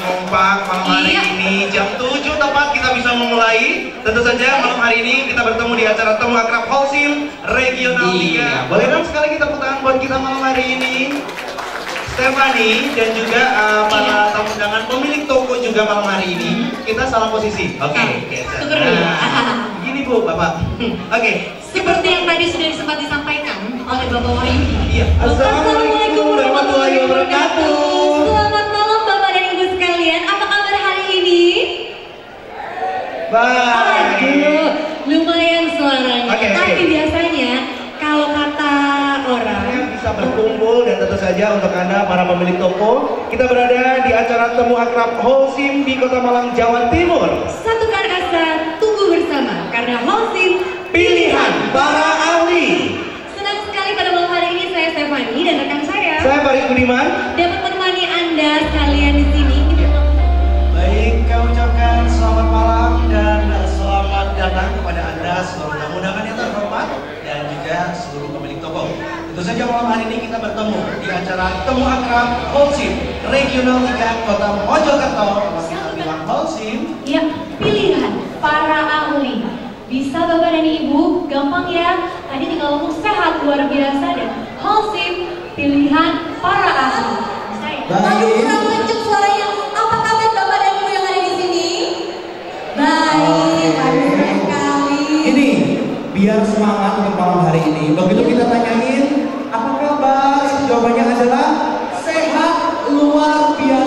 kompak malam hari Iya. ini jam 7 tepat kita bisa memulai. Tentu saja malam hari ini kita bertemu di acara Temu Akrab Holcim Regional Iya. 3. Boleh dong sekali kita tepuk tangan buat kita malam hari ini. Stephanie dan juga uh, para tamu undangan pemilik toko juga malam hari ini. Kita salam posisi. Oke. Ah, geser. syukur dulu. Nah, Gini Bu, Bapak. Oke. Seperti yang tadi sudah sempat disampaikan oleh Bapak Wahyudi. Iya. Assalamualaikum warahmatullahi wabarakatuh. Selamat malam Bapak dan Ibu sekalian. Apa kabar hari ini? Bye. Aduh, lumayan suaranya. Oke. Tapi biasanya kalau kata orang yang bisa berkumpul dan tentu saja untuk anda para pemilik toko kita berada di acara temu akrab Holcim di Kota Malang Jawa Timur satukan asa, tunggu bersama karena Holcim pilihan para ahli Senang sekali pada malam hari ini saya Stefani dan rekan saya saya Farid Budiman Tentu saja malam hari ini kita bertemu di acara Temu Akrab Holcim Regional 3 Kota Mojokerto. Kalau kita bilang Holcim, Ya, pilihan para ahli. Bisa Bapak dan Ibu, gampang ya. Tadi tinggal ngomong sehat luar biasa dan Holcim pilihan para ahli. Saya. Baik. kurang lanjut suaranya. Apa kabar Bapak dan Ibu yang ada di sini? Baik, aduh sekali. ini biar semangat untuk malam hari ini. Begitu kita jawabannya adalah sehat luar biasa.